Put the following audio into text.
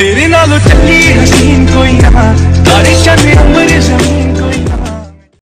ਤੇਰੇ ਨਾਲੋਂ ਚੰਗੀ ਹਸੀਨ ਕੋਈ ਨਾ ਤਾਰੇ